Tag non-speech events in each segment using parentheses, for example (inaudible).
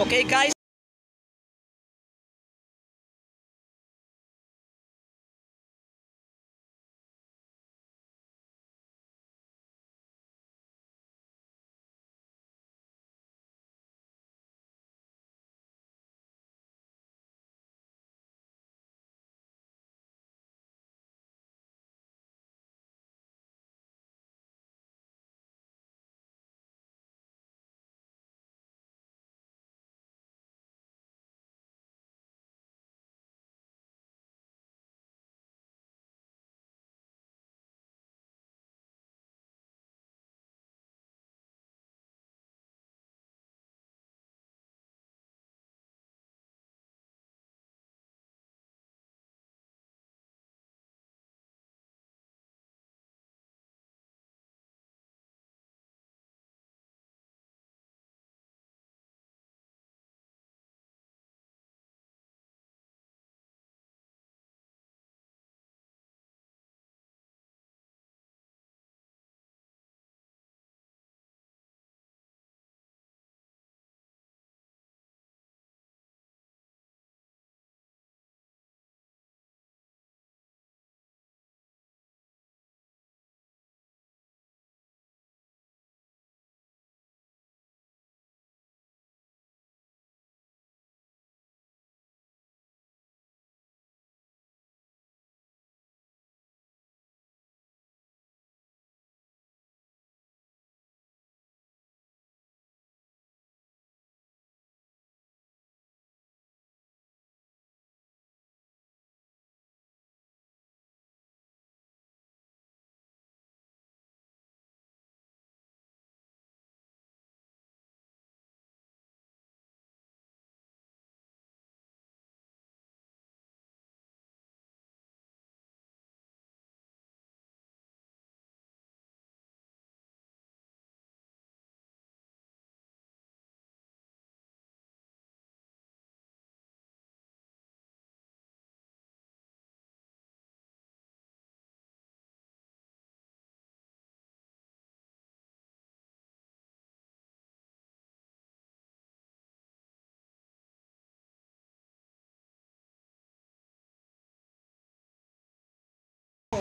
Okay guys?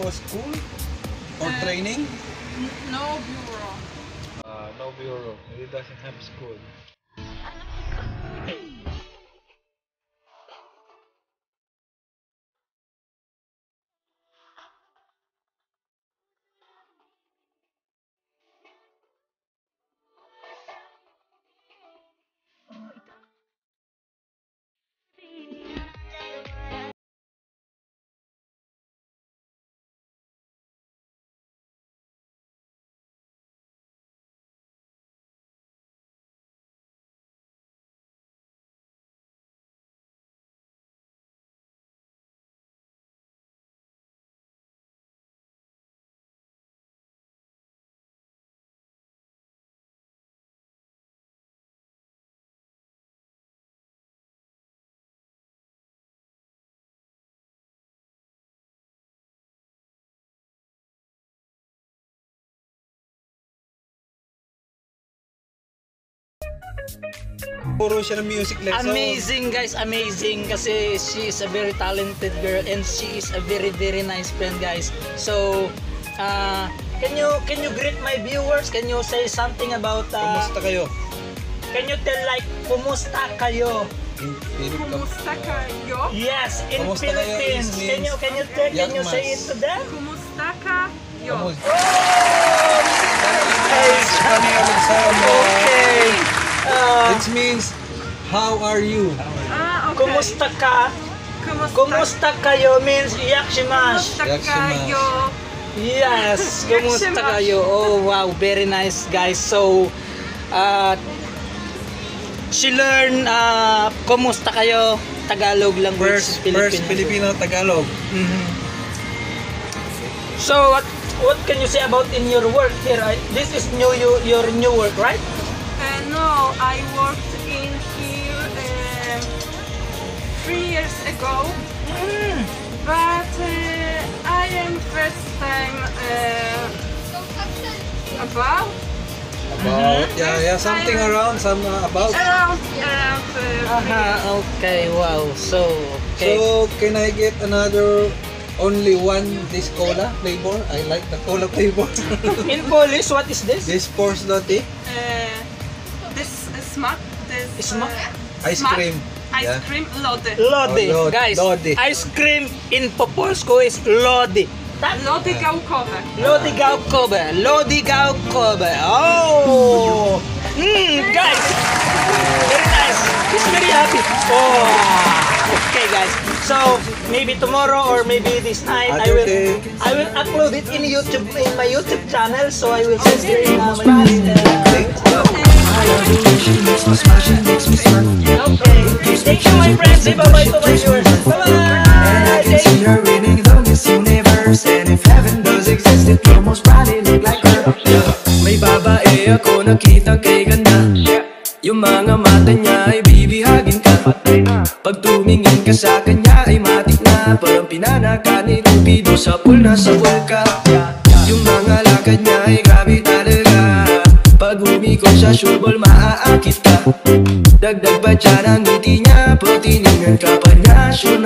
Or school? Or training? No bureau. Uh, no bureau. He doesn't have school. Puro siya ng music lesson. Amazing guys, amazing kasi she is a very talented girl and she is a very very nice friend guys. So, uh, can you can you greet my viewers? Can you say something about uh, Kumusta kayo? Can you tell like kumusta kayo? In. Kumusta kayo? Yes, in Kumusta kayo Philippines. is Can you can you tell, can you say it to them? Kumusta kayo? Kamusta? Guys, Kami Alexander. okay. Uh, It means, how are you? Ah, okay. kumusta ka? Kumusta, Kumusta kayo means yakshimash. Kumusta kayo? Yes, (laughs) kumusta kayo? Oh, wow, very nice guys. So, uh, she learn uh, kumusta kayo? Tagalog language First, Filipino. first Filipino Tagalog. Mhm. So, what what can you say about in your work here? I- This is new you, your new work, right? Uh, no, I worked in here um, three years ago, Mm. but uh, I am first time uh, about About, yeah, yeah, something around, some uh, about. Around, around uh, Aha, okay, wow. So, okay. So, can I get another only one this cola flavor? I like the cola flavor. (laughs) in Polish, what is this? this Force Lotte uh, this smack, this Smack? uh, ice smack, cream. ice Yeah. cream lody. Lodi. Oh, lod- Guys, lodi. ice cream in Popolsko is Lodi. Lody gałkowe. Lodi gałkowe. Lodi gałkowe. Oh! Mm, guys! Very nice. He's very happy. Oh! Okay, guys. So, maybe tomorrow or maybe this night, I will. I will upload it in YouTube in my YouTube channel. So, I will send it in uh, my Okay. Thank you, my friends. Say bye-bye to my. Bye-bye. I can see her Universe And if heaven does exist, it will probably look like her May babae ako nakita ganda Yung mga mata niya ay bibihagin ka Pag tumingin ka sa kanya ay matik na Parang pinanaka ni Cupido sa pool na sa ka Yung mga lakad niya ay grabe talaga Pag humikot sa sureball maaakit ka. Dagdag pa dyan ang ngiti niya Pag tiningnan ka pa na sure